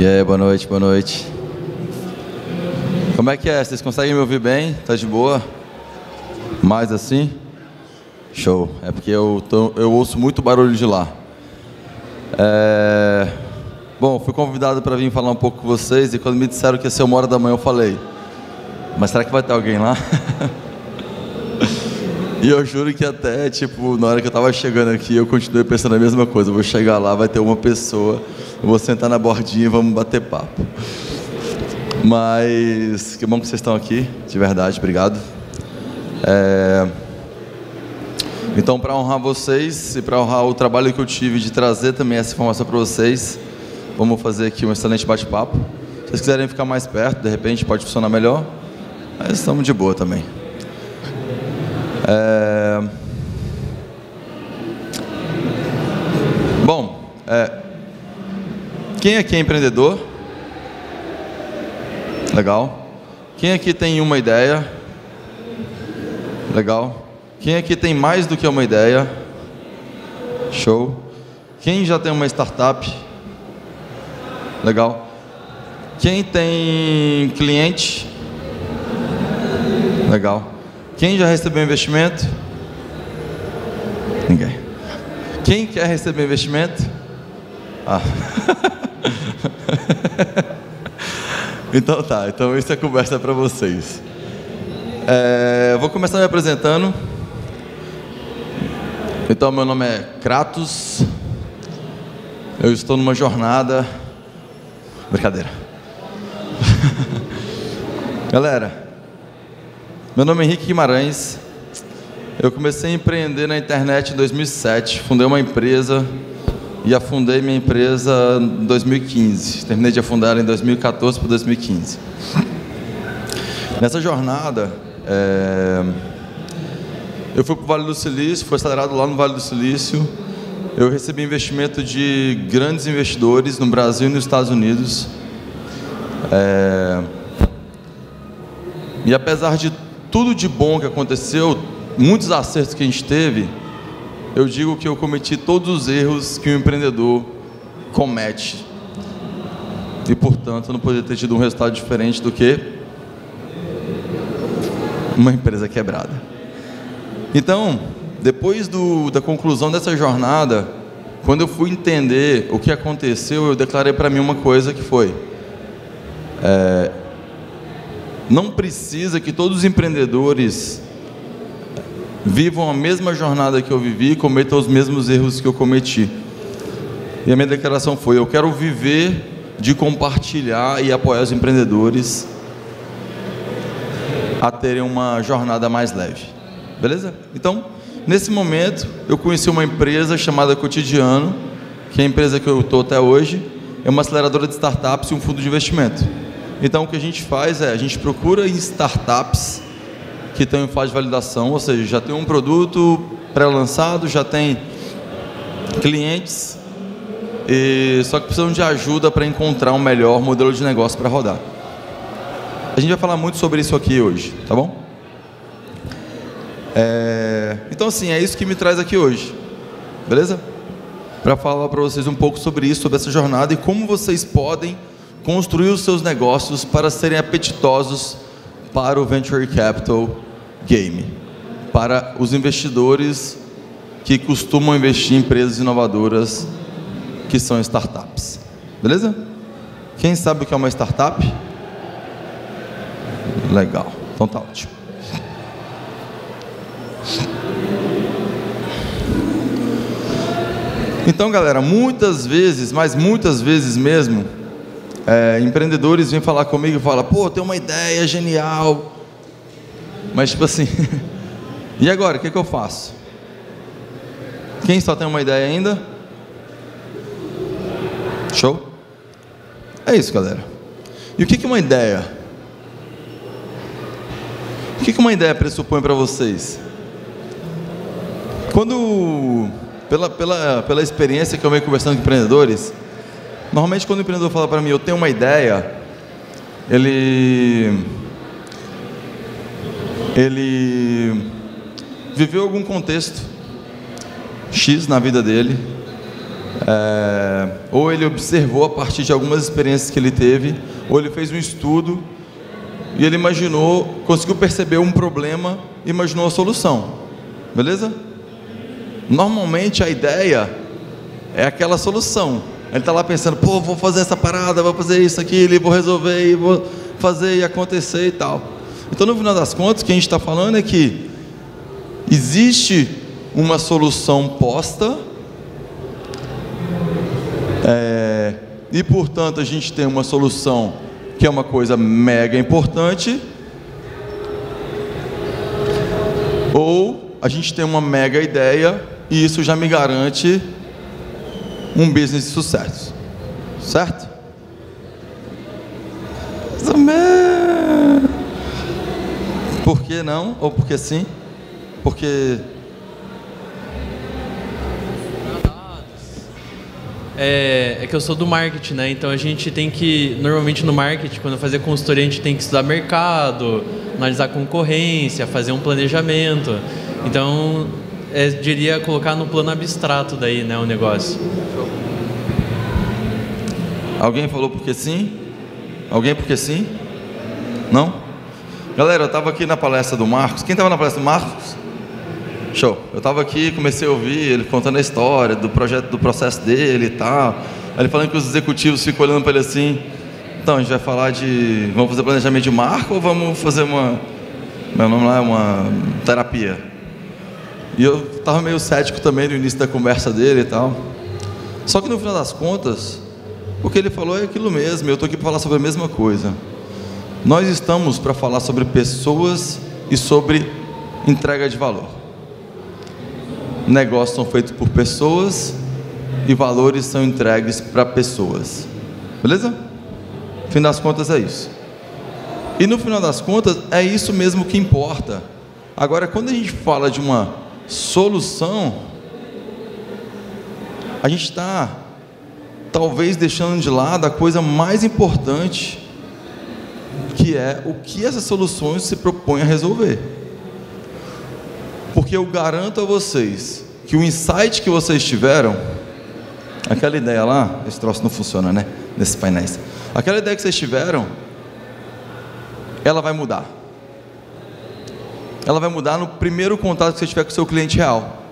E aí, boa noite, boa noite. Como é que é? Vocês conseguem me ouvir bem? Tá de boa? Mais assim? Show. É porque eu, tô, eu ouço muito barulho de lá. É... Bom, fui convidado para vir falar um pouco com vocês e quando me disseram que ia ser uma hora da manhã eu falei, mas será que vai ter alguém lá? e eu juro que até, tipo, na hora que eu estava chegando aqui, eu continuei pensando a mesma coisa. Vou chegar lá, vai ter uma pessoa, eu vou sentar na bordinha e vamos bater papo. Mas que bom que vocês estão aqui, de verdade, obrigado. É... Então, para honrar vocês e para honrar o trabalho que eu tive de trazer também essa informação para vocês, vamos fazer aqui um excelente bate-papo. Se vocês quiserem ficar mais perto, de repente pode funcionar melhor, mas estamos de boa também. É... Bom, é... quem aqui é empreendedor? Legal. Quem aqui tem uma ideia? Legal. Quem aqui tem mais do que uma ideia? Show. Quem já tem uma startup? Legal. Quem tem cliente? Legal. Quem já recebeu investimento? Ninguém. Quem quer receber investimento? Ah. então tá, então isso é conversa para vocês. É, vou começar me apresentando. Então, meu nome é Kratos. Eu estou numa jornada. Brincadeira. Galera, meu nome é Henrique Guimarães. Eu comecei a empreender na internet em 2007. Fundei uma empresa e afundei minha empresa em 2015. Terminei de afundar em 2014 para 2015. Nessa jornada, é... eu fui para o Vale do Silício, fui acelerado lá no Vale do Silício. Eu recebi investimento de grandes investidores no Brasil e nos Estados Unidos. É... E apesar de tudo de bom que aconteceu, muitos acertos que a gente teve, eu digo que eu cometi todos os erros que um empreendedor comete. E, portanto, não poderia ter tido um resultado diferente do que uma empresa quebrada. Então, depois do, da conclusão dessa jornada, quando eu fui entender o que aconteceu, eu declarei para mim uma coisa que foi: é, não precisa que todos os empreendedores vivam a mesma jornada que eu vivi e cometam os mesmos erros que eu cometi. E a minha declaração foi: eu quero viver de compartilhar e apoiar os empreendedores a terem uma jornada mais leve. Beleza? Então, nesse momento, eu conheci uma empresa chamada Cotidiano, que é a empresa que eu estou até hoje, é uma aceleradora de startups e um fundo de investimento. Então, o que a gente faz é, a gente procura em startups que estão em fase de validação, ou seja, já tem um produto pré-lançado, já tem clientes, e, só que precisam de ajuda para encontrar um melhor modelo de negócio para rodar. A gente vai falar muito sobre isso aqui hoje, tá bom? É, então, assim, é isso que me traz aqui hoje, beleza? Para falar para vocês um pouco sobre isso, sobre essa jornada e como vocês podem construir os seus negócios para serem apetitosos para o Venture Capital Game, para os investidores que costumam investir em empresas inovadoras que são startups. Beleza? Quem sabe o que é uma startup? Legal. Então tá ótimo. Então, galera, muitas vezes, mas muitas vezes mesmo, é, empreendedores vêm falar comigo e falam: pô, tem uma ideia genial. Mas, tipo assim, e agora? O que, que eu faço? Quem só tem uma ideia ainda? Show? É isso, galera. E o que, que uma ideia? O que, que uma ideia pressupõe para vocês? Quando, pela, pela, pela experiência que eu venho conversando com empreendedores, Normalmente, quando o empreendedor fala para mim, eu tenho uma ideia, ele. Ele viveu algum contexto X na vida dele, É, ou ele observou a partir de algumas experiências que ele teve, ou ele fez um estudo e ele imaginou, conseguiu perceber um problema, imaginou a solução. Beleza? Normalmente a ideia é aquela solução. Ele está lá pensando, pô, vou fazer essa parada, vou fazer isso, aquilo, vou resolver, e vou fazer e acontecer e tal. Então, no final das contas, o que a gente está falando é que existe uma solução posta, é, e portanto a gente tem uma solução que é uma coisa mega importante, ou a gente tem uma mega ideia e isso já me garante um business de sucesso. Certo? Por que não? Ou porque sim? Porque. É, é, que eu sou do marketing, né? Então a gente tem que, normalmente no marketing, quando fazer consultoria, a gente tem que estudar mercado, analisar concorrência, fazer um planejamento. Então é, diria colocar no plano abstrato daí, né, o negócio. Alguém falou porque sim? Alguém porque sim? Não? Galera, eu estava aqui na palestra do Marcos. Quem estava na palestra do Marcos? Show. Eu estava aqui, comecei a ouvir ele contando a história do projeto, do processo dele e tal. Ele falando que os executivos ficam olhando para ele assim. Então, a gente vai falar de. Vamos fazer planejamento de marca ou vamos fazer uma. Meu nome lá é uma terapia? E eu estava meio cético também no início da conversa dele e tal. Só que no final das contas, o que ele falou é aquilo mesmo. Eu estou aqui para falar sobre a mesma coisa. Nós estamos para falar sobre pessoas e sobre entrega de valor. Negócios são feitos por pessoas e valores são entregues para pessoas. Beleza? No fim das contas é isso. E no final das contas é isso mesmo que importa. Agora, quando a gente fala de uma solução, a gente está talvez deixando de lado a coisa mais importante, que é o que essas soluções se propõem a resolver. Porque eu garanto a vocês que o insight que vocês tiveram, aquela ideia lá, esse troço não funciona, né? Nesses painéis. Aquela ideia que vocês tiveram, ela vai mudar ela vai mudar no primeiro contato que você tiver com o seu cliente real.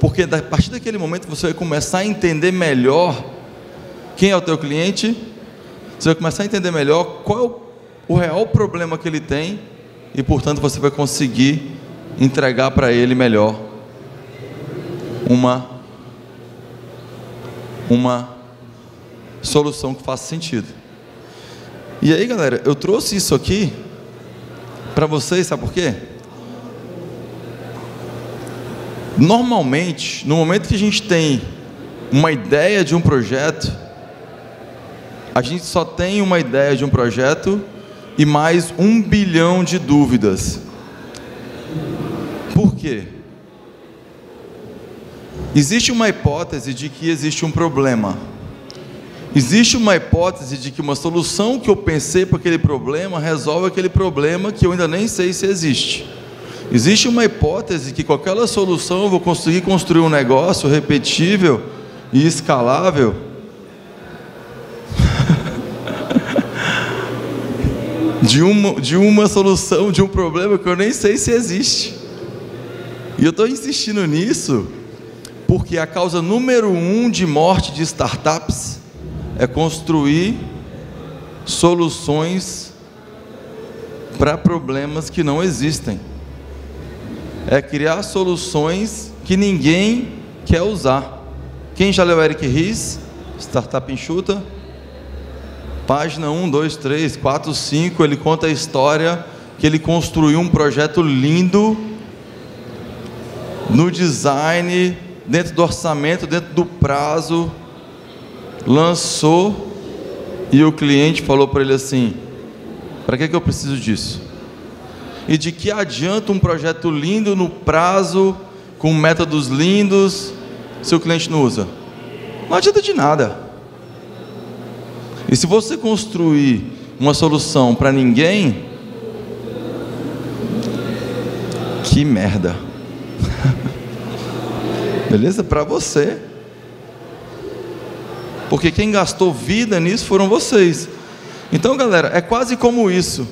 Porque a partir daquele momento você vai começar a entender melhor quem é o teu cliente, você vai começar a entender melhor qual é o, o real problema que ele tem e, portanto, você vai conseguir entregar para ele melhor uma uma solução que faça sentido. E aí, galera, eu trouxe isso aqui para vocês, sabe por quê? Normalmente, no momento que a gente tem uma ideia de um projeto, a gente só tem uma ideia de um projeto e mais um bilhão de dúvidas. Por quê? Existe uma hipótese de que existe um problema. Existe uma hipótese de que uma solução que eu pensei para aquele problema resolve aquele problema que eu ainda nem sei se existe. Existe uma hipótese que com aquela solução eu vou conseguir construir um negócio repetível e escalável. de, uma, de uma solução, de um problema que eu nem sei se existe. E eu estou insistindo nisso porque a causa número um de morte de startups é construir soluções para problemas que não existem é criar soluções que ninguém quer usar. Quem já leu Eric Ries? Startup Enxuta? Página 1, 2, 3, 4, 5, ele conta a história que ele construiu um projeto lindo no design, dentro do orçamento, dentro do prazo, lançou e o cliente falou para ele assim: para que, que eu preciso disso? E de que adianta um projeto lindo no prazo, com métodos lindos, se o cliente não usa? Não adianta de nada. E se você construir uma solução para ninguém, que merda. Beleza? Para você. Porque quem gastou vida nisso foram vocês. Então, galera, é quase como isso.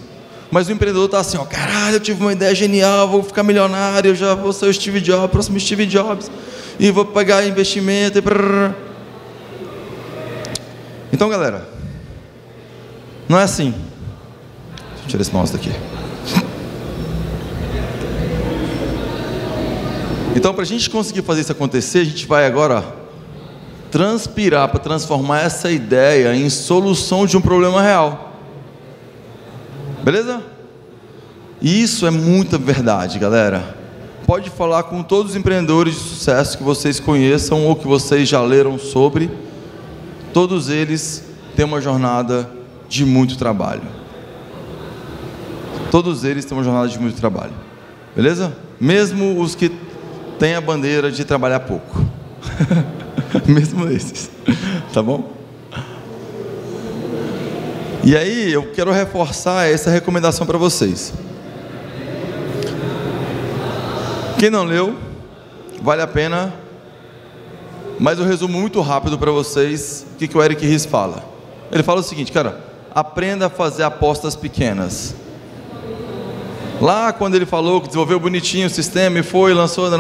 Mas o empreendedor está assim, ó, caralho, eu tive uma ideia genial, vou ficar milionário, já vou ser o Steve Jobs, próximo Steve Jobs, e vou pagar investimento e brrr. Então, galera, não é assim. Deixa eu tirar esse mouse daqui. Então, para a gente conseguir fazer isso acontecer, a gente vai agora transpirar para transformar essa ideia em solução de um problema real. Beleza? Isso é muita verdade, galera. Pode falar com todos os empreendedores de sucesso que vocês conheçam ou que vocês já leram sobre. Todos eles têm uma jornada de muito trabalho. Todos eles têm uma jornada de muito trabalho. Beleza? Mesmo os que têm a bandeira de trabalhar pouco. Mesmo esses. Tá bom? E aí, eu quero reforçar essa recomendação para vocês. Quem não leu, vale a pena. Mas eu resumo muito rápido para vocês o que, que o Eric Ries fala. Ele fala o seguinte, cara, aprenda a fazer apostas pequenas. Lá quando ele falou que desenvolveu bonitinho o sistema e foi, lançou,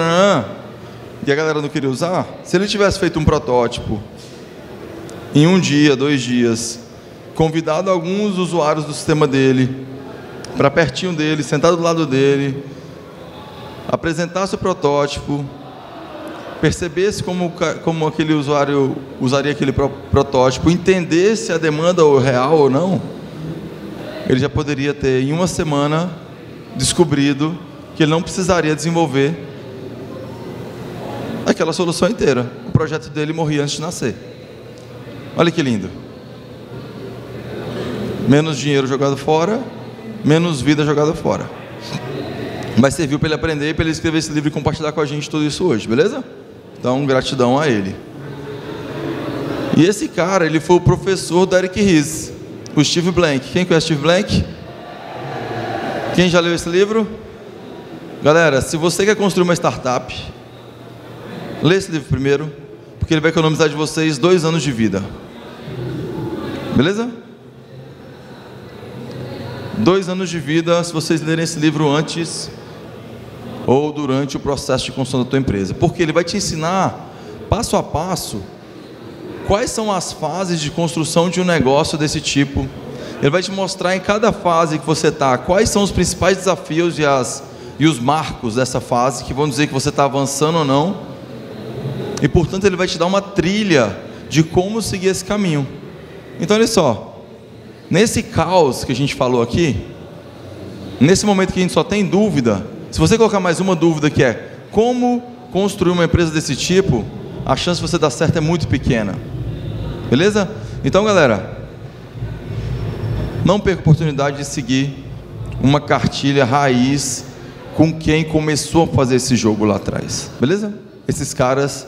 e a galera não queria usar, se ele tivesse feito um protótipo em um dia, dois dias, convidado alguns usuários do sistema dele, para pertinho dele, sentado do lado dele, apresentasse o protótipo, percebesse como, como aquele usuário usaria aquele protótipo, entendesse a demanda real ou não, ele já poderia ter em uma semana descobrido que ele não precisaria desenvolver aquela solução inteira. O projeto dele morria antes de nascer. Olha que lindo. Menos dinheiro jogado fora, menos vida jogada fora. Mas serviu para ele aprender para ele escrever esse livro e compartilhar com a gente tudo isso hoje, beleza? Então, gratidão a ele. E esse cara, ele foi o professor do Eric Ries, o Steve Blank. Quem conhece Steve Blank? Quem já leu esse livro? Galera, se você quer construir uma startup, lê esse livro primeiro, porque ele vai economizar de vocês dois anos de vida. Beleza? Dois anos de vida, se vocês lerem esse livro antes ou durante o processo de construção da tua empresa, porque ele vai te ensinar passo a passo quais são as fases de construção de um negócio desse tipo ele vai te mostrar em cada fase que você está quais são os principais desafios e, as, e os marcos dessa fase que vão dizer que você está avançando ou não. E portanto ele vai te dar uma trilha de como seguir esse caminho. Então olha só, nesse caos que a gente falou aqui, nesse momento que a gente só tem dúvida, se você colocar mais uma dúvida que é como construir uma empresa desse tipo, a chance de você dar certo é muito pequena. Beleza? Então galera, não perca a oportunidade de seguir uma cartilha raiz com quem começou a fazer esse jogo lá atrás. Beleza? Esses caras,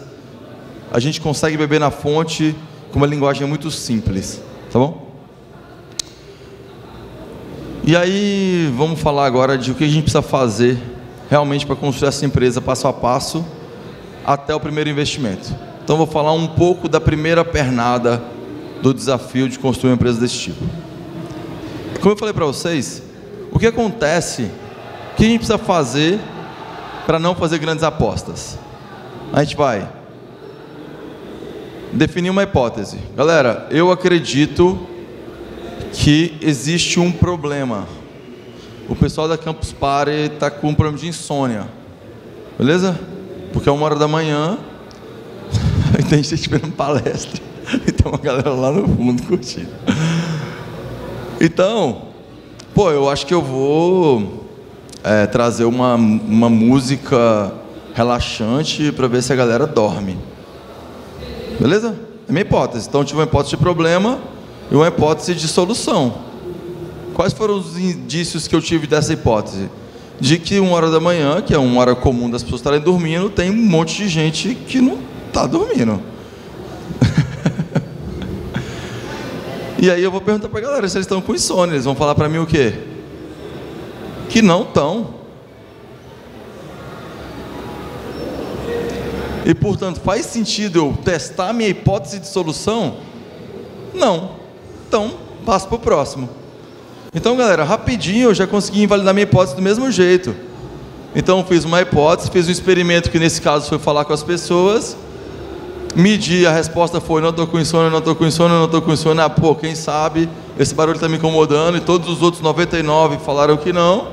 a gente consegue beber na fonte com uma linguagem muito simples. Tá bom? E aí, vamos falar agora de o que a gente precisa fazer realmente para construir essa empresa passo a passo até o primeiro investimento. Então, vou falar um pouco da primeira pernada do desafio de construir uma empresa desse tipo. Como eu falei para vocês, o que acontece, o que a gente precisa fazer para não fazer grandes apostas? A gente vai definir uma hipótese. Galera, eu acredito que existe um problema. O pessoal da Campus Party está com um problema de insônia. Beleza? Porque é uma hora da manhã e tem gente esperando palestra. E tem uma galera lá no fundo curtindo. Então, pô, eu acho que eu vou é, trazer uma, uma música relaxante para ver se a galera dorme. Beleza? É minha hipótese. Então, tive uma hipótese de problema e uma hipótese de solução. Quais foram os indícios que eu tive dessa hipótese? De que uma hora da manhã, que é uma hora comum das pessoas estarem dormindo, tem um monte de gente que não está dormindo. E aí eu vou perguntar para a galera se eles estão com insônia. Eles vão falar para mim o quê? Que não estão. E portanto, faz sentido eu testar minha hipótese de solução Não. Então, passo para o próximo. Então, galera, rapidinho eu já consegui invalidar minha hipótese do mesmo jeito. Então, fiz uma hipótese, fiz um experimento que nesse caso foi falar com as pessoas, medi, a resposta foi: não estou com insônia, não estou com insônia, não estou com insônia. Ah, pô, quem sabe esse barulho está me incomodando, e todos os outros 99 falaram que não,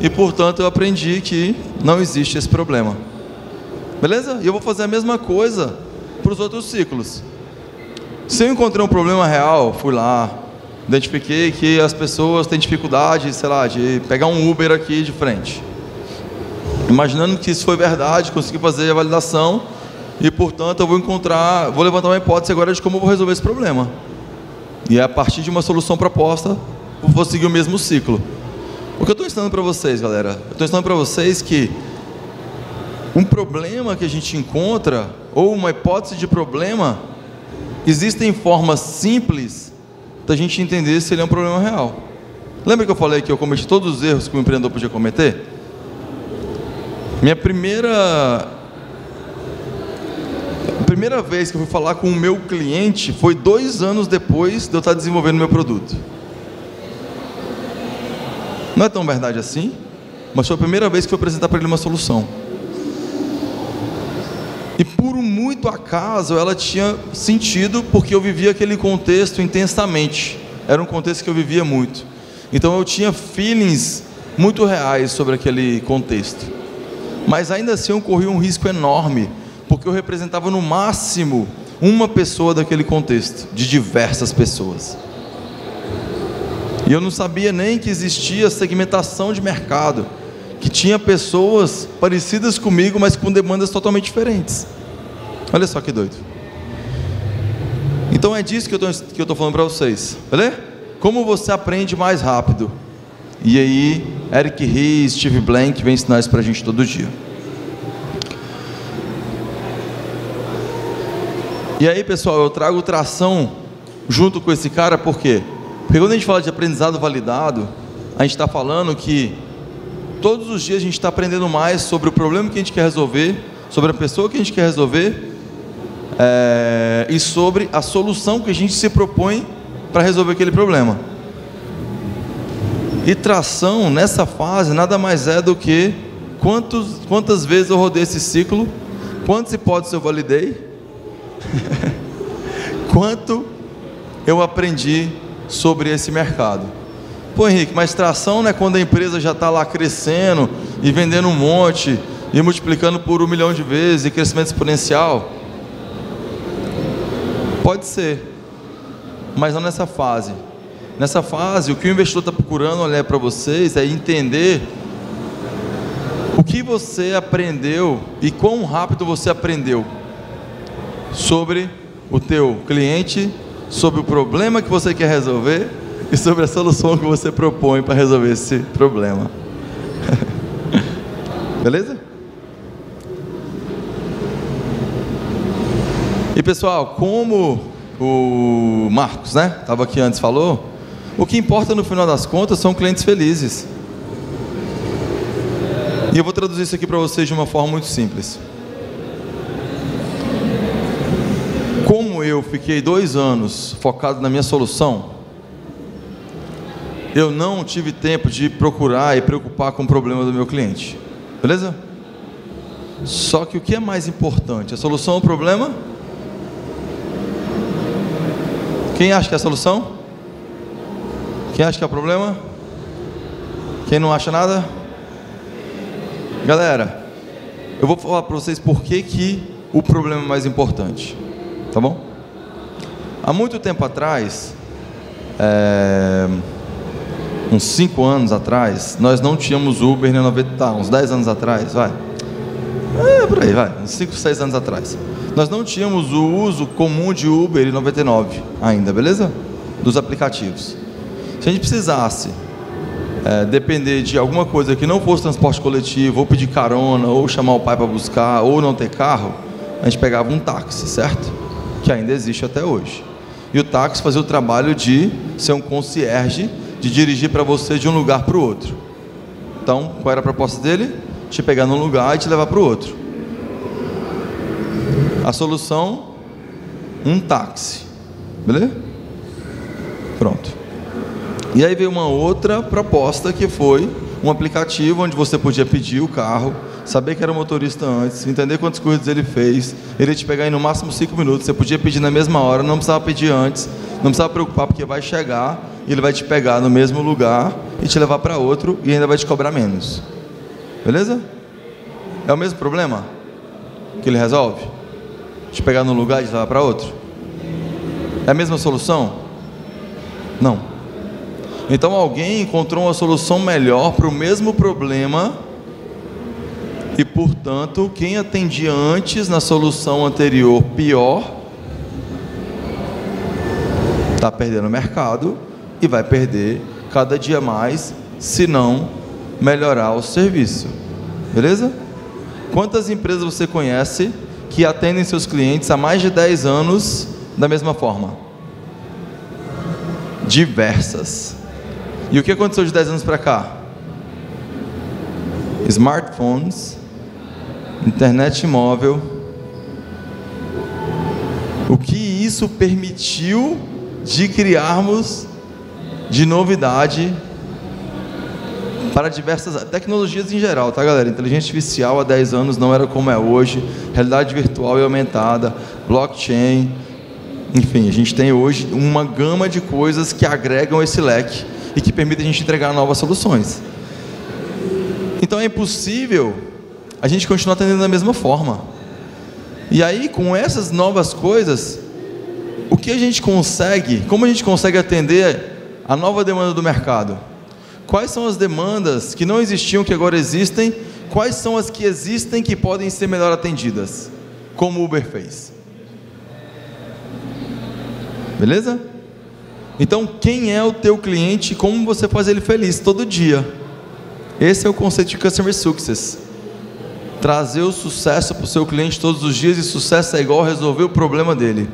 e portanto eu aprendi que não existe esse problema. Beleza? E eu vou fazer a mesma coisa para os outros ciclos. Se eu encontrei um problema real, fui lá, identifiquei que as pessoas têm dificuldade, sei lá, de pegar um Uber aqui de frente. Imaginando que isso foi verdade, consegui fazer a validação e, portanto, eu vou encontrar, vou levantar uma hipótese agora de como eu vou resolver esse problema. E a partir de uma solução proposta, vou seguir o mesmo ciclo. O que eu estou ensinando para vocês, galera? Eu estou ensinando para vocês que um problema que a gente encontra, ou uma hipótese de problema, existem formas simples da gente entender se ele é um problema real. Lembra que eu falei que eu cometi todos os erros que o empreendedor podia cometer? Minha primeira a primeira vez que eu fui falar com o meu cliente foi dois anos depois de eu estar desenvolvendo meu produto. Não é tão verdade assim, mas foi a primeira vez que eu fui apresentar para ele uma solução. E por muito acaso ela tinha sentido porque eu vivia aquele contexto intensamente. Era um contexto que eu vivia muito. Então eu tinha feelings muito reais sobre aquele contexto. Mas ainda assim eu corria um risco enorme, porque eu representava no máximo uma pessoa daquele contexto, de diversas pessoas. E eu não sabia nem que existia segmentação de mercado que tinha pessoas parecidas comigo, mas com demandas totalmente diferentes. Olha só que doido. Então é disso que eu estou falando para vocês, beleza? Como você aprende mais rápido? E aí, Eric Ries, Steve Blank vem ensinar isso para a gente todo dia. E aí, pessoal, eu trago tração junto com esse cara, por quê? Porque quando a gente fala de aprendizado validado, a gente está falando que todos os dias a gente está aprendendo mais sobre o problema que a gente quer resolver, sobre a pessoa que a gente quer resolver é, e sobre a solução que a gente se propõe para resolver aquele problema. E tração nessa fase nada mais é do que quantos, quantas vezes eu rodei esse ciclo, quantas hipóteses eu validei, quanto eu aprendi sobre esse mercado. Pô, Henrique, mas tração não é quando a empresa já está lá crescendo e vendendo um monte e multiplicando por um milhão de vezes e crescimento exponencial? Pode ser, mas não nessa fase. Nessa fase, o que o investidor está procurando olhar para vocês é entender o que você aprendeu e quão rápido você aprendeu sobre o teu cliente, sobre o problema que você quer resolver e sobre a solução que você propõe para resolver esse problema. Beleza? E pessoal, como o Marcos, né, estava aqui antes falou, o que importa no final das contas são clientes felizes. E eu vou traduzir isso aqui para vocês de uma forma muito simples. Como eu fiquei dois anos focado na minha solução, eu não tive tempo de procurar e preocupar com o problema do meu cliente. Beleza? Só que o que é mais importante? A solução ao problema? Quem acha que é a solução? Quem acha que é o problema? Quem não acha nada? Galera, eu vou falar para vocês por que, que o problema é mais importante. Tá bom? Há muito tempo atrás, é uns 5 anos atrás, nós não tínhamos Uber nem 90, tá, uns 10 anos atrás, vai. É, por aí, vai, uns 5, 6 anos atrás. Nós não tínhamos o uso comum de Uber e 99 ainda, beleza? Dos aplicativos. Se a gente precisasse é, depender de alguma coisa que não fosse transporte coletivo, ou pedir carona, ou chamar o pai para buscar, ou não ter carro, a gente pegava um táxi, certo? Que ainda existe até hoje. E o táxi fazia o trabalho de ser um concierge de dirigir para você de um lugar para o outro. Então, qual era a proposta dele? Te pegar num lugar e te levar para o outro. A solução, um táxi. Beleza? Pronto. E aí veio uma outra proposta que foi um aplicativo onde você podia pedir o carro, saber que era o motorista antes, entender quantos corridos ele fez, ele te pegar em no máximo cinco minutos, você podia pedir na mesma hora, não precisava pedir antes, não precisava preocupar porque vai chegar e ele vai te pegar no mesmo lugar e te levar para outro e ainda vai te cobrar menos. Beleza? É o mesmo problema que ele resolve? Te pegar num lugar e te levar para outro? É a mesma solução? Não. Então alguém encontrou uma solução melhor para o mesmo problema e, portanto, quem atendia antes na solução anterior pior está perdendo mercado e vai perder cada dia mais se não melhorar o serviço. Beleza? Quantas empresas você conhece que atendem seus clientes há mais de 10 anos da mesma forma? Diversas. E o que aconteceu de 10 anos para cá? Smartphones, internet móvel. O que isso permitiu de criarmos de novidade para diversas tecnologias em geral, tá galera? Inteligência artificial há 10 anos não era como é hoje, realidade virtual e aumentada, blockchain, enfim, a gente tem hoje uma gama de coisas que agregam esse leque e que permite a gente entregar novas soluções. Então é impossível a gente continuar atendendo da mesma forma. E aí, com essas novas coisas, o que a gente consegue, como a gente consegue atender a nova demanda do mercado? Quais são as demandas que não existiam, que agora existem? Quais são as que existem que podem ser melhor atendidas? Como o Uber fez. Beleza? Então, quem é o teu cliente e como você faz ele feliz todo dia? Esse é o conceito de Customer Success. Trazer o sucesso para o seu cliente todos os dias e sucesso é igual resolver o problema dele.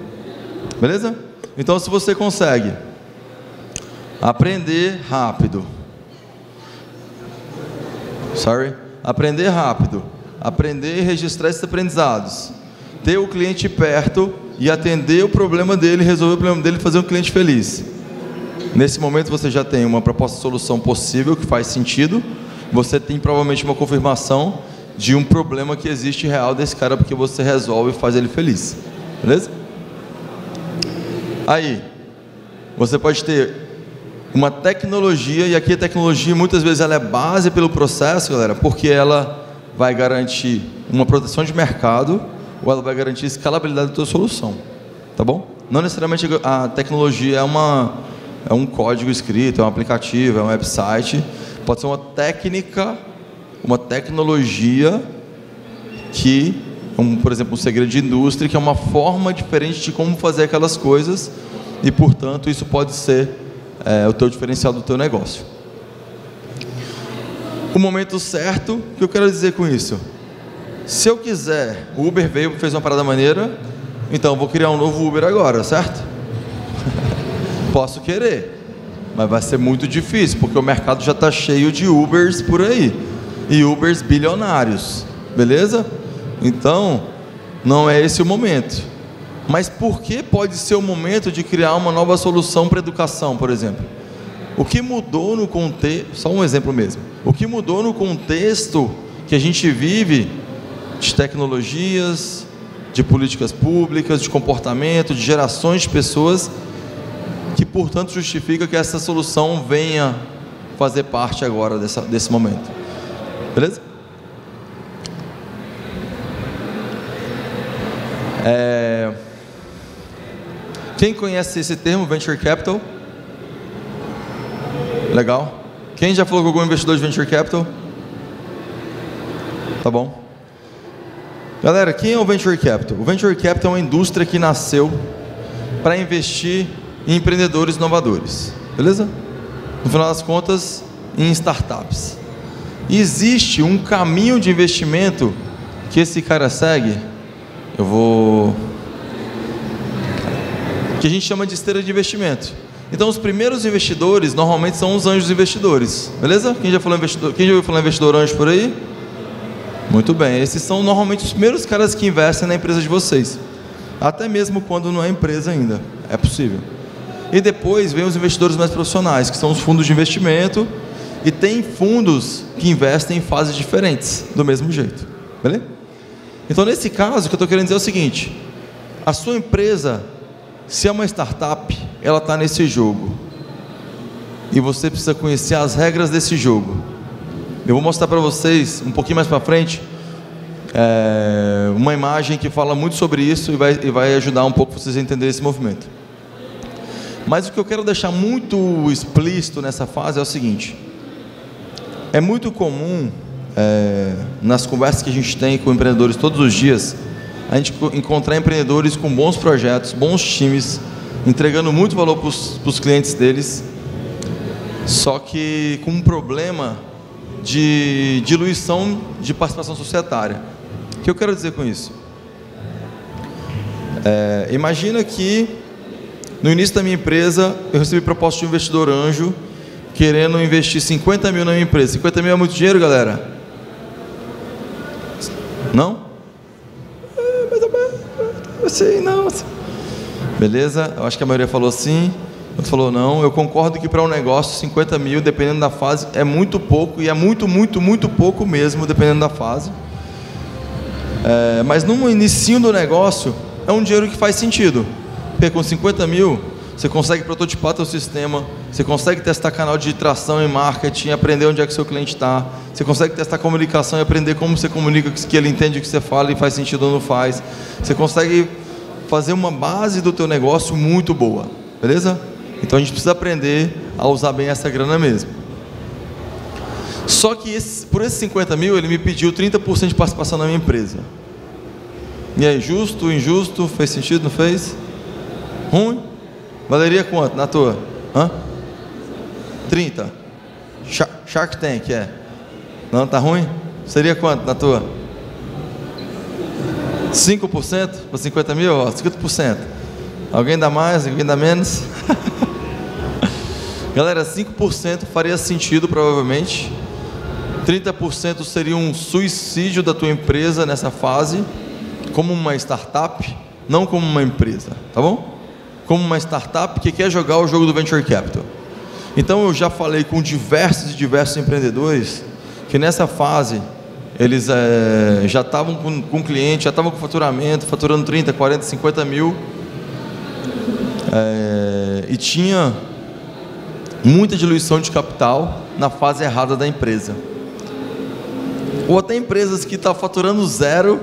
Beleza? Então, se você consegue aprender rápido, sorry, aprender rápido, aprender e registrar esses aprendizados, ter o cliente perto e atender o problema dele, resolver o problema dele, fazer um cliente feliz. Nesse momento você já tem uma proposta de solução possível que faz sentido. Você tem provavelmente uma confirmação de um problema que existe real desse cara porque você resolve e faz ele feliz. Beleza? Aí, você pode ter uma tecnologia, e aqui a tecnologia muitas vezes ela é base pelo processo, galera, porque ela vai garantir uma proteção de mercado ou ela vai garantir escalabilidade da sua solução. Tá bom? Não necessariamente a tecnologia é uma é um código escrito, é um aplicativo, é um website, pode ser uma técnica, uma tecnologia que, um, por exemplo, um segredo de indústria, que é uma forma diferente de como fazer aquelas coisas e, portanto, isso pode ser é, o teu diferencial do teu negócio. O momento certo, o que eu quero dizer com isso? Se eu quiser, o Uber veio, fez uma parada maneira, então vou criar um novo Uber agora, certo? Posso querer, mas vai ser muito difícil, porque o mercado já está cheio de Ubers por aí e Ubers bilionários, beleza? Então, não é esse o momento. Mas por que pode ser o momento de criar uma nova solução para educação, por exemplo? O que mudou no contexto, só um exemplo mesmo. O que mudou no contexto que a gente vive de tecnologias, de políticas públicas, de comportamento, de gerações de pessoas que, portanto, justifica que essa solução venha fazer parte agora dessa, desse momento. Beleza? É... Quem conhece esse termo, Venture Capital? Legal. Quem já falou com algum investidor de Venture Capital? Tá bom. Galera, quem é o Venture Capital? O Venture Capital é uma indústria que nasceu para investir em empreendedores inovadores, beleza? No final das contas, em startups. Existe um caminho de investimento que esse cara segue. Eu vou. que a gente chama de esteira de investimento. Então, os primeiros investidores normalmente são os anjos investidores, beleza? Quem já falou investidor, quem já ouviu falar investidor anjo por aí? Muito bem, esses são normalmente os primeiros caras que investem na empresa de vocês, até mesmo quando não é empresa ainda, é possível. E depois vem os investidores mais profissionais, que são os fundos de investimento, e tem fundos que investem em fases diferentes, do mesmo jeito. Beleza? Então, nesse caso, o que eu estou querendo dizer é o seguinte: a sua empresa, se é uma startup, ela está nesse jogo. E você precisa conhecer as regras desse jogo. Eu vou mostrar para vocês, um pouquinho mais para frente, é, uma imagem que fala muito sobre isso e vai, e vai ajudar um pouco vocês a entenderem esse movimento. Mas o que eu quero deixar muito explícito nessa fase é o seguinte: é muito comum é, nas conversas que a gente tem com empreendedores todos os dias, a gente encontrar empreendedores com bons projetos, bons times, entregando muito valor para os clientes deles, só que com um problema de diluição de participação societária. O que eu quero dizer com isso? É, imagina que no início da minha empresa eu recebi proposta de um investidor anjo querendo investir 50 mil na minha empresa. 50 mil é muito dinheiro, galera? Não? É, menos. Eu sei, não. Beleza? Eu acho que a maioria falou sim. Outro falou não. Eu concordo que para um negócio, 50 mil, dependendo da fase, é muito pouco. E é muito, muito, muito pouco mesmo, dependendo da fase. É, mas no início do negócio, é um dinheiro que faz sentido. Porque com 50 mil, você consegue prototipar seu sistema, você consegue testar canal de tração e marketing, aprender onde é que seu cliente está, você consegue testar comunicação e aprender como você comunica, que ele entende o que você fala e faz sentido ou não faz. Você consegue fazer uma base do teu negócio muito boa, beleza? Então a gente precisa aprender a usar bem essa grana mesmo. Só que esse, por esses 50 mil ele me pediu 30% de participação na minha empresa. E aí, justo, injusto, fez sentido, não fez? Ruim? Valeria quanto na tua? Hã? 30. Shark Tank, é. Não, tá ruim? Seria quanto na tua? 5% para 50 mil? Ó, 50%. Alguém dá mais? Alguém dá menos? Galera, 5% faria sentido provavelmente. 30% seria um suicídio da tua empresa nessa fase, como uma startup, não como uma empresa, tá bom? Como uma startup que quer jogar o jogo do Venture Capital. Então eu já falei com diversos e diversos empreendedores que nessa fase eles é, já estavam com, com cliente, já estavam com faturamento, faturando 30, 40, 50 mil é, e tinha muita diluição de capital na fase errada da empresa. Ou até empresas que estavam faturando zero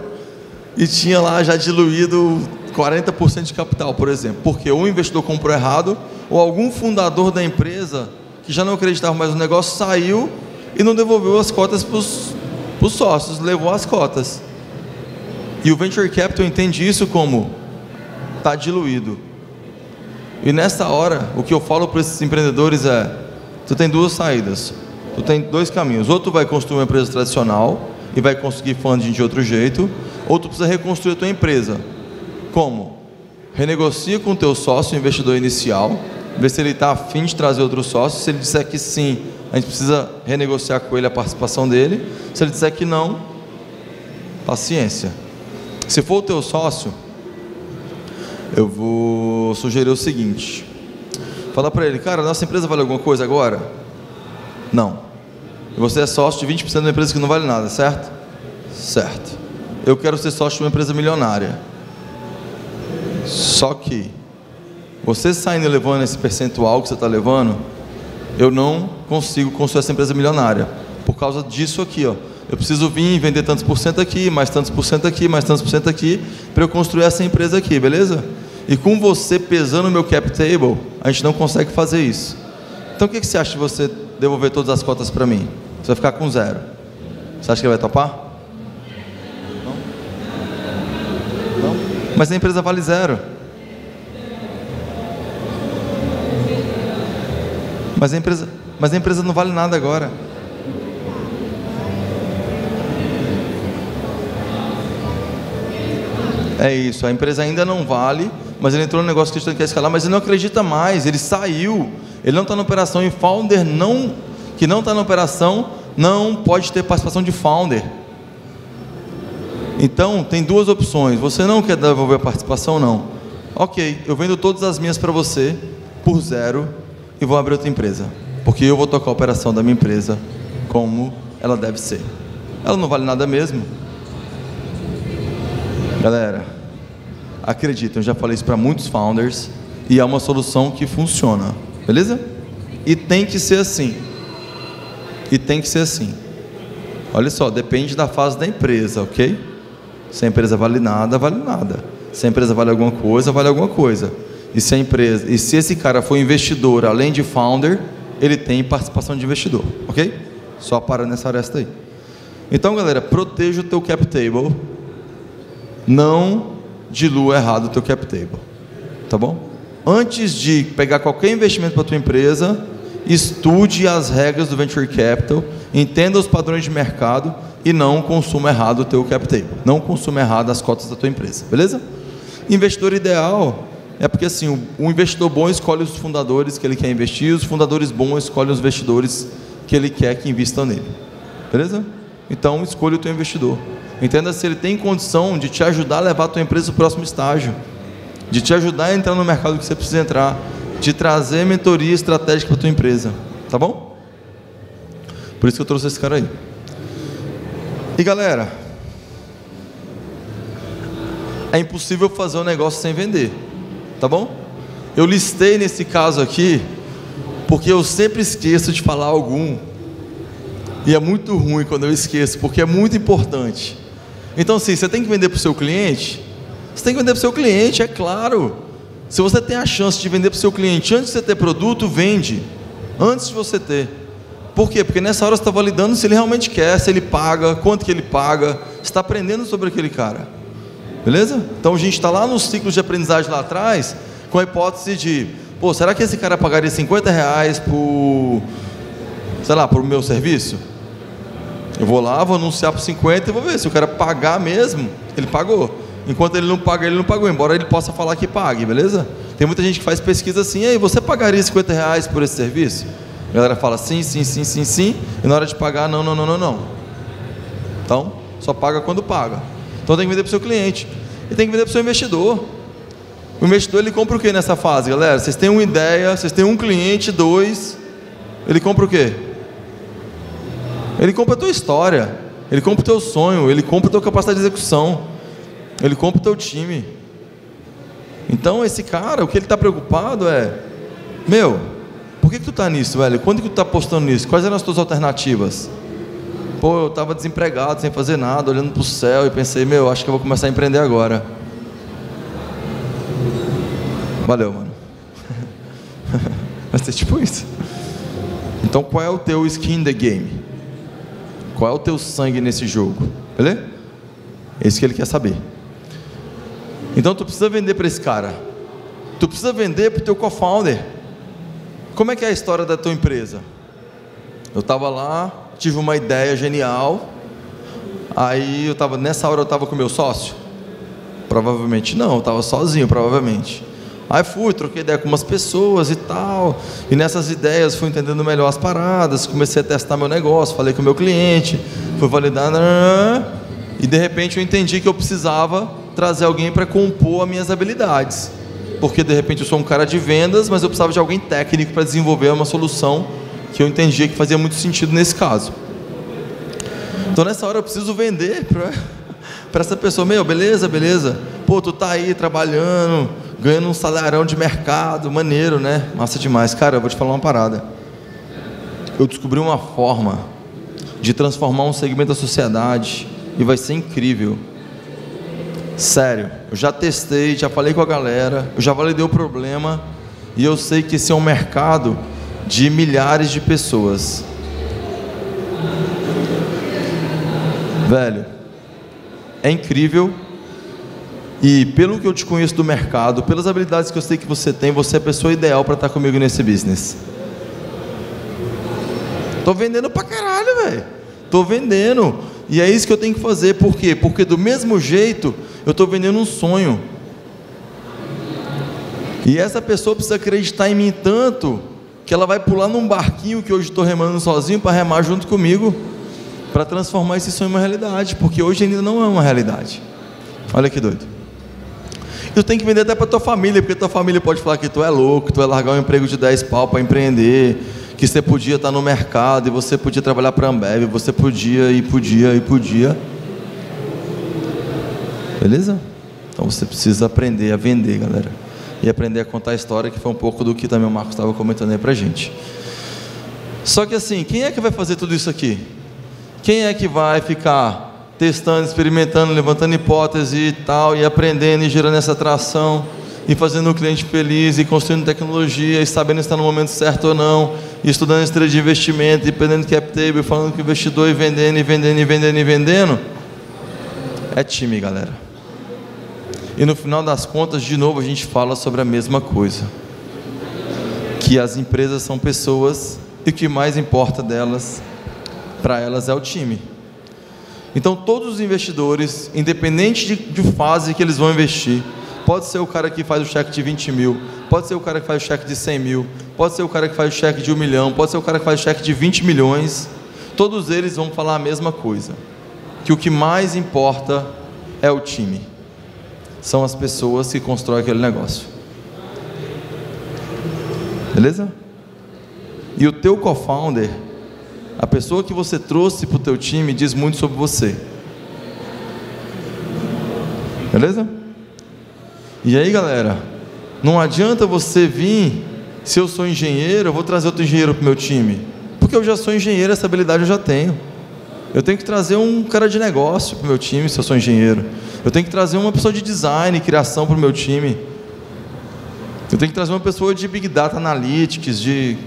e tinha lá já diluído 40% de capital, por exemplo, porque ou o investidor comprou errado, ou algum fundador da empresa que já não acreditava mais no negócio saiu e não devolveu as cotas para os sócios, levou as cotas. E o Venture Capital entende isso como está diluído. E nessa hora, o que eu falo para esses empreendedores é: tu tem duas saídas, tu tem dois caminhos. Ou tu vai construir uma empresa tradicional e vai conseguir funding de outro jeito, ou tu precisa reconstruir a tua empresa como? Renegocia com o teu sócio, investidor inicial, vê se ele está afim de trazer outro sócio. Se ele disser que sim, a gente precisa renegociar com ele a participação dele. Se ele disser que não, paciência. Se for o teu sócio, eu vou sugerir o seguinte: falar para ele, cara, nossa empresa vale alguma coisa agora? Não. Você é sócio de 20% de uma empresa que não vale nada, certo? Certo. Eu quero ser sócio de uma empresa milionária. Só que você saindo levando esse percentual que você está levando, eu não consigo construir essa empresa milionária. Por causa disso aqui, ó. Eu preciso vir vender tantos por cento aqui, mais tantos por cento aqui, mais tantos por cento aqui, para eu construir essa empresa aqui, beleza? E com você pesando o meu cap table, a gente não consegue fazer isso. Então o que, que você acha de você devolver todas as cotas para mim? Você vai ficar com zero. Você acha que ele vai topar? Mas a empresa vale zero. Mas a empresa, mas a empresa não vale nada agora. É isso, a empresa ainda não vale, mas ele entrou no negócio que ele quer escalar, mas ele não acredita mais, ele saiu, ele não está na operação e founder não, que não está na operação não pode ter participação de founder. Então, tem duas opções. Você não quer devolver a participação? Não. Ok, eu vendo todas as minhas para você. por zero e vou abrir outra empresa. Porque eu vou tocar a operação da minha empresa como ela deve ser. Ela não vale nada mesmo. Galera, acreditem, eu já falei isso para muitos founders e é uma solução que funciona, beleza? E tem que ser assim. E tem que ser assim. Olha só, depende da fase da empresa, ok? Se a empresa vale nada, vale nada. Se a empresa vale alguma coisa, vale alguma coisa. E se a empresa, e se esse cara for investidor, além de founder, ele tem participação de investidor, ok? Só para nessa aresta aí. Então, galera, proteja o teu cap table. Não dilua errado o teu cap table. Tá bom? Antes de pegar qualquer investimento para tua empresa, estude as regras do venture capital, entenda os padrões de mercado e não consuma errado o teu cap table. Não consuma errado as cotas da tua empresa, beleza? Investidor ideal é porque assim, o, investidor bom escolhe os fundadores que ele quer investir, os fundadores bons escolhem os investidores que ele quer que investam nele. Beleza? Então, escolha o teu investidor. Entenda se ele tem condição de te ajudar a levar a tua empresa para o próximo estágio, de te ajudar a entrar no mercado que você precisa entrar, de trazer mentoria estratégica para a tua empresa. Tá bom? Por isso que eu trouxe esse cara aí. E galera, é impossível fazer um negócio sem vender. Tá bom? Eu listei nesse caso aqui porque eu sempre esqueço de falar algum. E é muito ruim quando eu esqueço, porque é muito importante. Então, sim, você tem que vender para o seu cliente. Você tem que vender para o seu cliente, é claro. Se você tem a chance de vender para o seu cliente antes de você ter produto, vende. Antes de você ter. Por quê? Porque nessa hora você está validando se ele realmente quer, se ele paga, quanto que ele paga. Você está aprendendo sobre aquele cara. Beleza? Então a gente está lá nos ciclos de aprendizagem lá atrás, com a hipótese de Pô, será que esse cara pagaria 50 reais por, sei lá, por meu serviço? Eu vou lá, vou anunciar por 50 e vou ver se o cara pagar mesmo, ele pagou. Enquanto ele não paga, ele não pagou, embora ele possa falar que pague, beleza? Tem muita gente que faz pesquisa assim, aí você pagaria 50 reais por esse serviço? A galera fala sim, sim, sim, sim, sim, e na hora de pagar, não, não, não, não, não. Então, só paga quando paga. Então tem que vender para o seu cliente. E tem que vender para o seu investidor. O investidor ele compra o que nessa fase, galera? Vocês têm uma ideia, vocês têm um cliente, dois. Ele compra o quê? Ele compra a tua história, ele compra o teu sonho, ele compra a tua capacidade de execução, ele compra o teu time. Então esse cara, o que ele está preocupado é, meu, que, que tu está nisso, velho? Quando que tu está apostando nisso? Quais eram as tuas alternativas? Pô, eu estava desempregado, sem fazer nada, olhando para o céu e pensei, meu, acho que eu vou começar a empreender agora. Valeu, mano. Vai ser tipo isso. Então, qual é o teu skin in the game? Qual é o teu sangue nesse jogo? Beleza? É isso que ele quer saber. Então, tu precisa vender para esse cara. Tu precisa vender para o teu co-founder. Como é que é a história da tua empresa? Eu estava lá, tive uma ideia genial. Aí eu estava nessa hora eu estava com meu sócio. Provavelmente não, eu estava sozinho, provavelmente. Aí fui, troquei ideia com umas pessoas e tal. E nessas ideias fui entendendo melhor as paradas, comecei a testar meu negócio, falei com o meu cliente, fui validar. E de repente eu entendi que eu precisava trazer alguém para compor as minhas habilidades. Porque de repente eu sou um cara de vendas, mas eu precisava de alguém técnico para desenvolver uma solução que eu entendia que fazia muito sentido nesse caso. Então nessa hora eu preciso vender para essa pessoa, meu, beleza, beleza. Pô, tu tá aí trabalhando, ganhando um salarão de mercado, maneiro, né? Massa demais. Cara, eu vou te falar uma parada. Eu descobri uma forma de transformar um segmento da sociedade e vai ser incrível. Sério, eu já testei, já falei com a galera, eu já validei o problema e eu sei que esse é um mercado de milhares de pessoas. Velho, é incrível e pelo que eu te conheço do mercado, pelas habilidades que eu sei que você tem, você é a pessoa ideal para estar comigo nesse business. Tô vendendo pra caralho, velho. Tô vendendo. E é isso que eu tenho que fazer. Por quê? Porque do mesmo jeito, eu tô vendendo um sonho. E essa pessoa precisa acreditar em mim tanto que ela vai pular num barquinho que hoje estou remando sozinho para remar junto comigo para transformar esse sonho em uma realidade, porque hoje ainda não é uma realidade. Olha que doido. Tu tem que vender até para tua família, porque tua família pode falar que tu é louco, tu vai largar um emprego de 10 pau para empreender, que você podia estar no mercado e você podia trabalhar para a Ambev, você podia e podia e podia. Beleza? Então você precisa aprender a vender, galera. E aprender a contar a história, que foi um pouco do que também o Marcos estava comentando aí pra gente. Só que assim, quem é que vai fazer tudo isso aqui? Quem é que vai ficar testando, experimentando, levantando hipótese e tal, e aprendendo e gerando essa atração, e fazendo o cliente feliz, e construindo tecnologia, e sabendo se está no momento certo ou não, e estudando estratégia de investimento, e perdendo cap table, falando com o investidor, e vendendo, e vendendo, e vendendo, e vendendo? É time, galera. E no final das contas, de novo, a gente fala sobre a mesma coisa. Que as empresas são pessoas e o que mais importa delas, para elas, é o time. Então, todos os investidores, independente de, de, fase que eles vão investir, pode ser o cara que faz o cheque de 20 mil, pode ser o cara que faz o cheque de 100 mil, pode ser o cara que faz o cheque de 1 milhão, pode ser o cara que faz o cheque de 20 milhões, todos eles vão falar a mesma coisa: que o que mais importa é o time são as pessoas que constroem aquele negócio. Beleza? E o teu co-founder, a pessoa que você trouxe para o teu time, diz muito sobre você. Beleza? E aí, galera, não adianta você vir, se eu sou engenheiro, eu vou trazer outro engenheiro para o meu time. Porque eu já sou engenheiro, essa habilidade eu já tenho. Eu tenho que trazer um cara de negócio para o meu time, se eu sou engenheiro. Eu tenho que trazer uma pessoa de design e criação para o meu time. Eu tenho que trazer uma pessoa de Big Data Analytics, de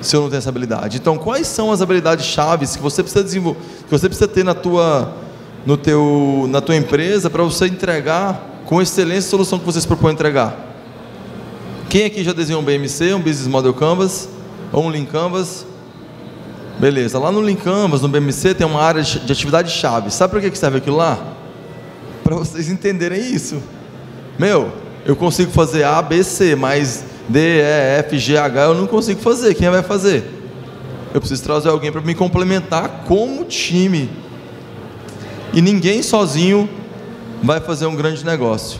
se eu não tenho essa habilidade. Então, quais são as habilidades chaves que você precisa desenvolver, que você precisa ter na tua, no teu, na tua empresa para você entregar com excelência a solução que você se propõe a entregar? Quem aqui já desenhou um BMC, um Business Model Canvas, ou um Lean Canvas? Beleza, lá no Lean Canvas, no BMC, tem uma área de atividade chave. Sabe para que serve aquilo lá? Para vocês entenderem isso. Meu, eu consigo fazer A, B, C, mas D, E, F, G, H eu não consigo fazer. Quem vai fazer? Eu preciso trazer alguém para me complementar como time. E ninguém sozinho vai fazer um grande negócio.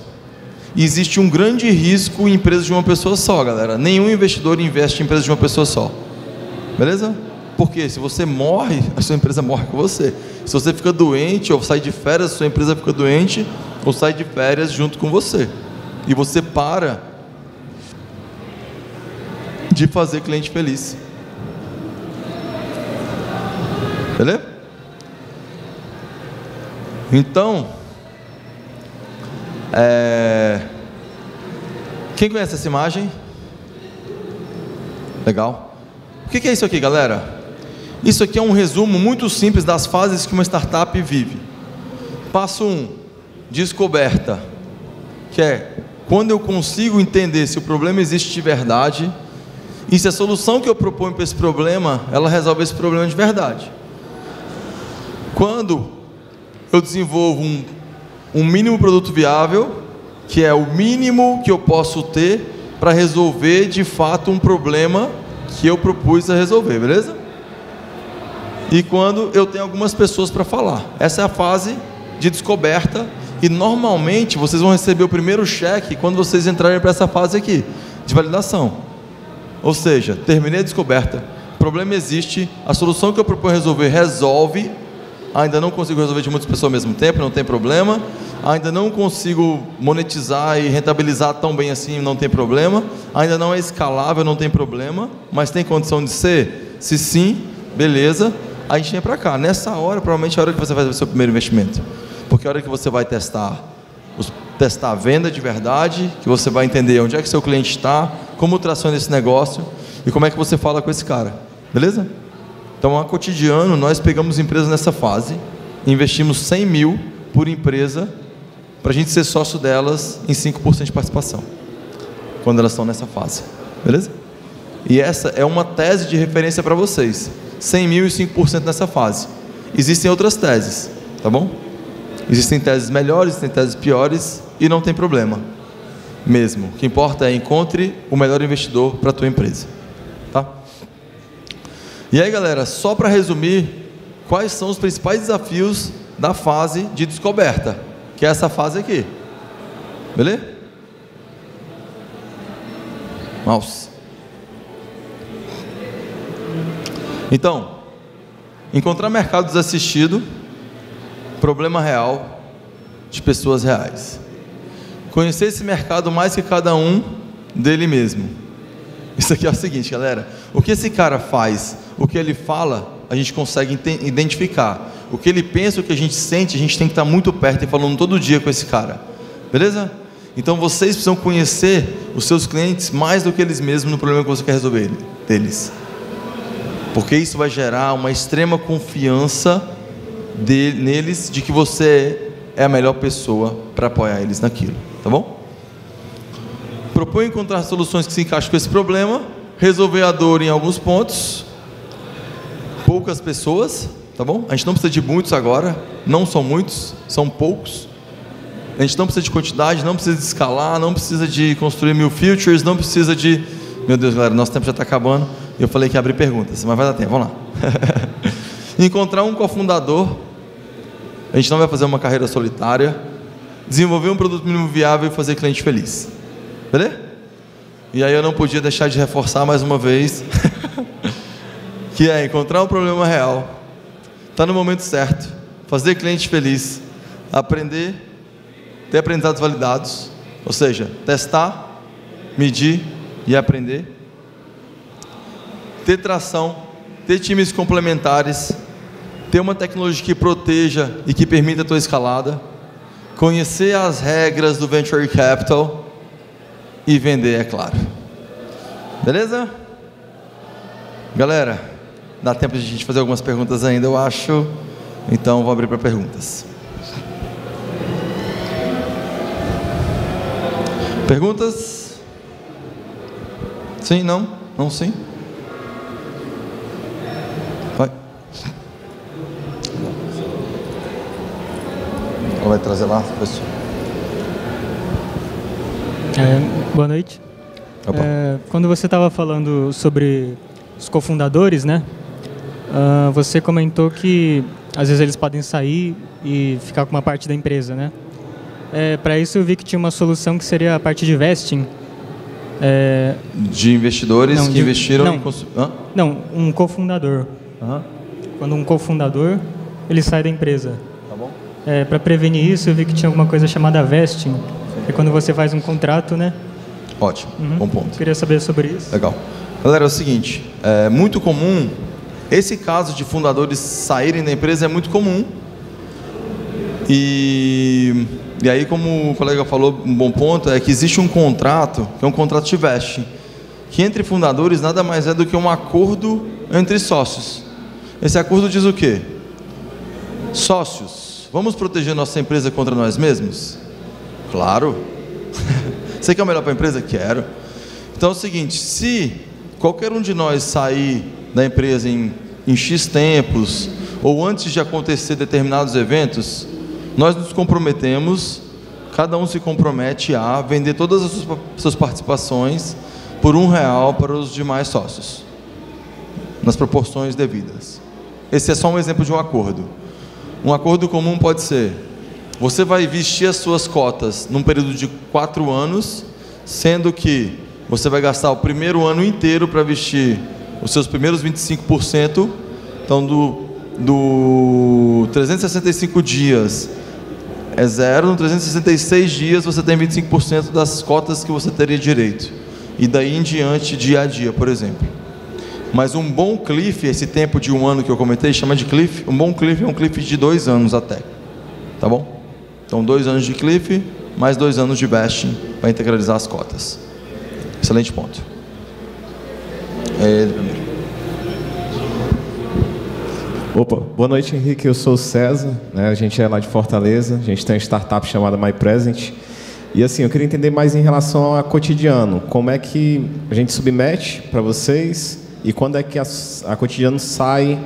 E existe um grande risco em empresas de uma pessoa só, galera. Nenhum investidor investe em empresas de uma pessoa só. Beleza? Porque se você morre, a sua empresa morre com você. Se você fica doente ou sai de férias, sua empresa fica doente ou sai de férias junto com você. E você para de fazer cliente feliz. Beleza? Então, é... quem conhece essa imagem? Legal. O que é isso aqui, galera? Isso aqui é um resumo muito simples das fases que uma startup vive. Passo 1, um, descoberta, que é quando eu consigo entender se o problema existe de verdade e se a solução que eu proponho para esse problema, ela resolve esse problema de verdade. Quando eu desenvolvo um, um mínimo produto viável, que é o mínimo que eu posso ter para resolver de fato um problema que eu propus a resolver, beleza? E quando eu tenho algumas pessoas para falar. Essa é a fase de descoberta. E normalmente vocês vão receber o primeiro cheque quando vocês entrarem para essa fase aqui de validação. Ou seja, terminei a descoberta, o problema existe, a solução que eu proponho resolver resolve, ainda não consigo resolver de muitas pessoas ao mesmo tempo, não tem problema, ainda não consigo monetizar e rentabilizar tão bem assim, não tem problema, ainda não é escalável, não tem problema, mas tem condição de ser? Se sim, beleza, a gente vem para cá. Nessa hora, provavelmente é a hora que você vai fazer o seu primeiro investimento. Porque é a hora que você vai testar, testar a venda de verdade, que você vai entender onde é que seu cliente está, como traciona esse negócio e como é que você fala com esse cara. Beleza? Então, a cotidiano, nós pegamos empresas nessa fase, investimos 100 mil por empresa para a gente ser sócio delas em 5% de participação, quando elas estão nessa fase. Beleza? E essa é uma tese de referência para vocês. 100 mil e 5% nessa fase. Existem outras teses, tá bom? Existem teses melhores, existem teses piores e não tem problema. Mesmo. O que importa é encontre o melhor investidor para a tua empresa. Tá? E aí, galera, só para resumir, quais são os principais desafios da fase de descoberta, que é essa fase aqui. Beleza? Mouse. Então, encontrar mercado desassistido, problema real de pessoas reais. Conhecer esse mercado mais que cada um dele mesmo. Isso aqui é o seguinte, galera. O que esse cara faz, o que ele fala, a gente consegue identificar. O que ele pensa, o que a gente sente, a gente tem que estar muito perto e falando todo dia com esse cara. Beleza? Então vocês precisam conhecer os seus clientes mais do que eles mesmos no problema que você quer resolver deles. Porque isso vai gerar uma extrema confiança de, neles de que você é a melhor pessoa para apoiar eles naquilo. Tá bom? Propõe encontrar soluções que se encaixem com esse problema, resolver a dor em alguns pontos, poucas pessoas, tá bom? A gente não precisa de muitos agora, não são muitos, são poucos. A gente não precisa de quantidade, não precisa de escalar, não precisa de construir mil features, não precisa de. Meu Deus, galera, nosso tempo já está acabando. Eu falei que ia abrir perguntas, mas vai dar tempo, vamos lá. Encontrar um cofundador. A gente não vai fazer uma carreira solitária. Desenvolver um produto mínimo viável e fazer cliente feliz. Beleza? E aí eu não podia deixar de reforçar mais uma vez. que é encontrar um problema real. Está no momento certo. Fazer cliente feliz. Aprender. Ter aprendizados validados. Ou seja, testar, medir e aprender ter tração, ter times complementares, ter uma tecnologia que proteja e que permita a tua escalada, conhecer as regras do venture capital e vender, é claro. Beleza? Galera, dá tempo de a gente fazer algumas perguntas ainda, eu acho. Então vou abrir para perguntas. Perguntas? Sim, não? Não, sim? Vai trazer lá, pessoal? É, boa noite. É, quando você estava falando sobre os cofundadores, né? Uh, você comentou que às vezes eles podem sair e ficar com uma parte da empresa, né? É, Para isso eu vi que tinha uma solução que seria a parte de vesting. É... De investidores não, que de... investiram não, em... Hã? Não, um cofundador. Uhum. Quando um cofundador ele sai da empresa. É, para prevenir isso, eu vi que tinha alguma coisa chamada vesting, que é quando você faz um contrato, né? Ótimo, uhum. bom ponto. Queria saber sobre isso. Legal. Galera, é o seguinte, é muito comum, esse caso de fundadores saírem da empresa é muito comum. E, e aí, como o colega falou, um bom ponto é que existe um contrato, que é um contrato de vesting, que entre fundadores nada mais é do que um acordo entre sócios. Esse acordo diz o quê? Sócios, Vamos proteger nossa empresa contra nós mesmos? Claro. Você quer o melhor para a empresa? Quero. Então é o seguinte: se qualquer um de nós sair da empresa em, em X tempos, ou antes de acontecer determinados eventos, nós nos comprometemos, cada um se compromete a vender todas as suas participações por um real para os demais sócios, nas proporções devidas. Esse é só um exemplo de um acordo. Um acordo comum pode ser: você vai vestir as suas cotas num período de quatro anos, sendo que você vai gastar o primeiro ano inteiro para vestir os seus primeiros 25%. Então, do, do 365 dias é zero, no 366 dias você tem 25% das cotas que você teria direito. E daí em diante, dia a dia, por exemplo. Mas um bom cliff, esse tempo de um ano que eu comentei, chama de cliff. Um bom cliff é um cliff de dois anos até. Tá bom? Então, dois anos de cliff, mais dois anos de vesting para integralizar as cotas. Excelente ponto. É ele primeiro. Opa, boa noite Henrique, eu sou o César, né? a gente é lá de Fortaleza, a gente tem uma startup chamada MyPresent. E assim, eu queria entender mais em relação ao cotidiano, como é que a gente submete para vocês e quando é que a, a cotidiano sai,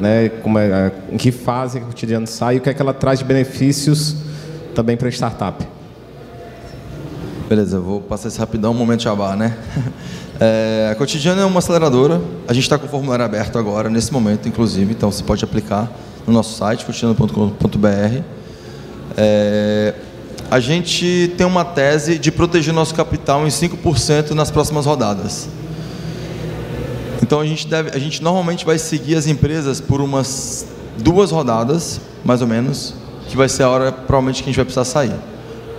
né, como é, em que fase a cotidiano sai e o que é que ela traz de benefícios também para a startup? Beleza, vou passar esse rapidão, um momento de né? É, a Cotidiano é uma aceleradora, a gente está com o formulário aberto agora, nesse momento, inclusive, então você pode aplicar no nosso site, cotidiano.com.br. É, a gente tem uma tese de proteger nosso capital em 5% nas próximas rodadas. Então a gente, deve, a gente normalmente vai seguir as empresas por umas duas rodadas, mais ou menos, que vai ser a hora provavelmente que a gente vai precisar sair.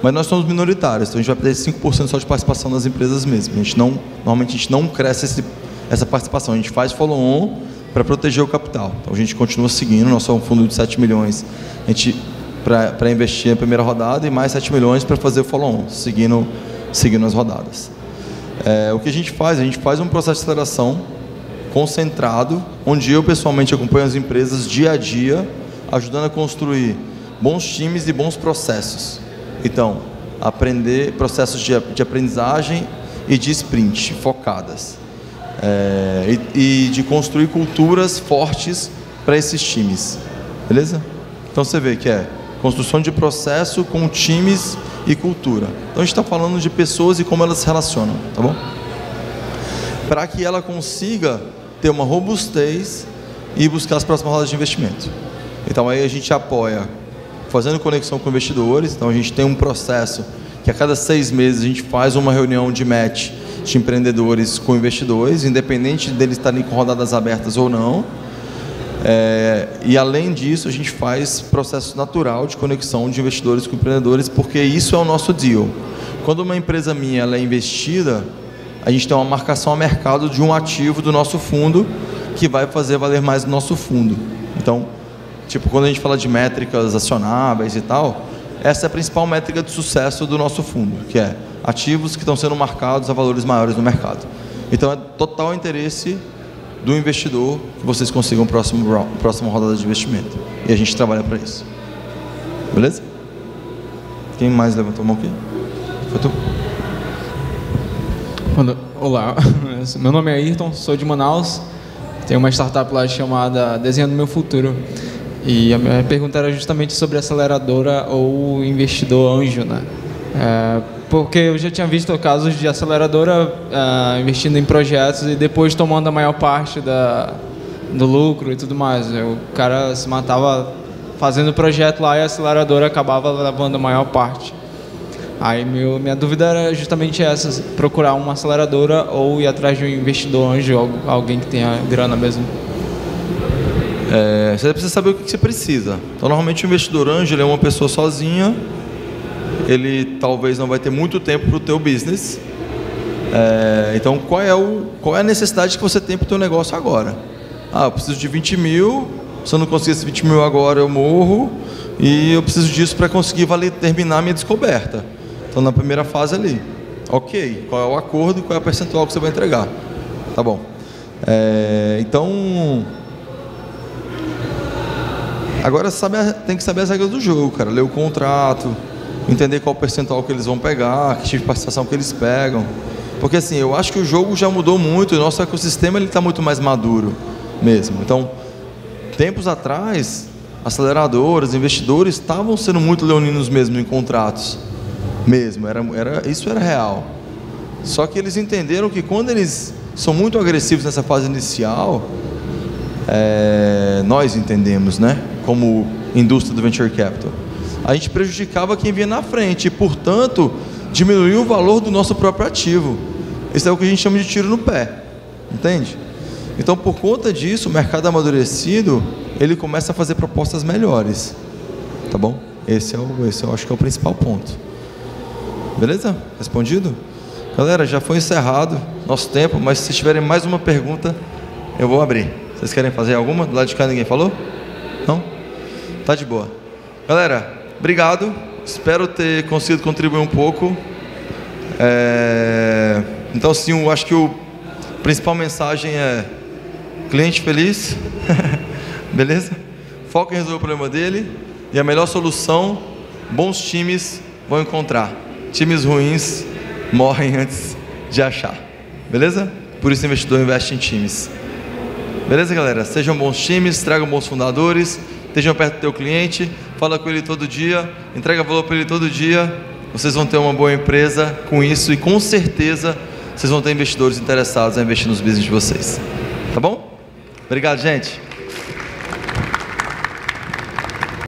Mas nós somos minoritários, então a gente vai perder 5% só de participação nas empresas mesmo. A gente não, normalmente a gente não cresce esse, essa participação, a gente faz follow-on para proteger o capital. Então a gente continua seguindo, nós somos um fundo de 7 milhões, a gente para investir na primeira rodada e mais 7 milhões para fazer o follow-on, seguindo, seguindo as rodadas. É, o que a gente faz? A gente faz um processo de aceleração concentrado, onde eu pessoalmente acompanho as empresas dia a dia, ajudando a construir bons times e bons processos. Então, aprender processos de, de aprendizagem e de sprint focadas. É, e, e de construir culturas fortes para esses times. Beleza? Então você vê que é construção de processo com times e cultura. Então a gente está falando de pessoas e como elas se relacionam, tá bom? Para que ela consiga ter uma robustez e buscar as próximas rodas de investimento. Então aí a gente apoia fazendo conexão com investidores. Então a gente tem um processo que a cada seis meses a gente faz uma reunião de match de empreendedores com investidores, independente deles estarem com rodadas abertas ou não. É, e além disso, a gente faz processo natural de conexão de investidores com empreendedores, porque isso é o nosso deal. Quando uma empresa minha ela é investida, a gente tem uma marcação a mercado de um ativo do nosso fundo que vai fazer valer mais o nosso fundo. Então, tipo, quando a gente fala de métricas acionáveis e tal, essa é a principal métrica de sucesso do nosso fundo, que é ativos que estão sendo marcados a valores maiores no mercado. Então, é total interesse do investidor que vocês consigam próximo próxima rodada de investimento. E a gente trabalha para isso. Beleza? Quem mais levantou a mão aqui? Foi tu? Olá, meu nome é Ayrton, sou de Manaus. Tenho uma startup lá chamada Desenhando Meu Futuro. E a minha pergunta era justamente sobre aceleradora ou investidor anjo, né? É, porque eu já tinha visto casos de aceleradora uh, investindo em projetos e depois tomando a maior parte da, do lucro e tudo mais. O cara se matava fazendo projeto lá e a aceleradora acabava levando a maior parte. Aí meu, minha dúvida era justamente essa, procurar uma aceleradora ou ir atrás de um investidor anjo, alguém que tenha grana mesmo. É, você precisa saber o que você precisa. Então, normalmente o investidor anjo é uma pessoa sozinha ele talvez não vai ter muito tempo para o teu business. É, então, qual é, o, qual é a necessidade que você tem para o teu negócio agora? Ah, eu preciso de 20 mil, se eu não conseguir esses 20 mil agora, eu morro, e eu preciso disso para conseguir valer, terminar a minha descoberta. Então, na primeira fase ali, ok, qual é o acordo e qual é o percentual que você vai entregar? Tá bom. É, então, agora sabe, tem que saber as regras do jogo, cara, ler o contrato, entender qual percentual que eles vão pegar, que tipo de participação que eles pegam. Porque assim, eu acho que o jogo já mudou muito, o nosso ecossistema está muito mais maduro mesmo. Então, tempos atrás, aceleradoras, investidores estavam sendo muito leoninos mesmo em contratos. Mesmo, era, era, isso era real. Só que eles entenderam que quando eles são muito agressivos nessa fase inicial, é, nós entendemos, né? Como indústria do venture capital a gente prejudicava quem vinha na frente e, portanto, diminuiu o valor do nosso próprio ativo. Isso é o que a gente chama de tiro no pé, entende? Então, por conta disso, o mercado amadurecido ele começa a fazer propostas melhores, tá bom? Esse é o, esse eu acho que é o principal ponto. Beleza? Respondido? Galera, já foi encerrado nosso tempo, mas se tiverem mais uma pergunta, eu vou abrir. Vocês querem fazer alguma? Do lado de cá ninguém falou? Não? Tá de boa. Galera, Obrigado. Espero ter conseguido contribuir um pouco. É... Então, sim, eu acho que o a principal mensagem é cliente feliz, beleza? Foca em resolver o problema dele e a melhor solução, bons times vão encontrar. Times ruins morrem antes de achar, beleza? Por isso o investidor investe em times. Beleza, galera? Sejam bons times, tragam bons fundadores, estejam perto do teu cliente fala com ele todo dia, entrega valor para ele todo dia, vocês vão ter uma boa empresa com isso e com certeza vocês vão ter investidores interessados a investir nos business de vocês. Tá bom? Obrigado, gente.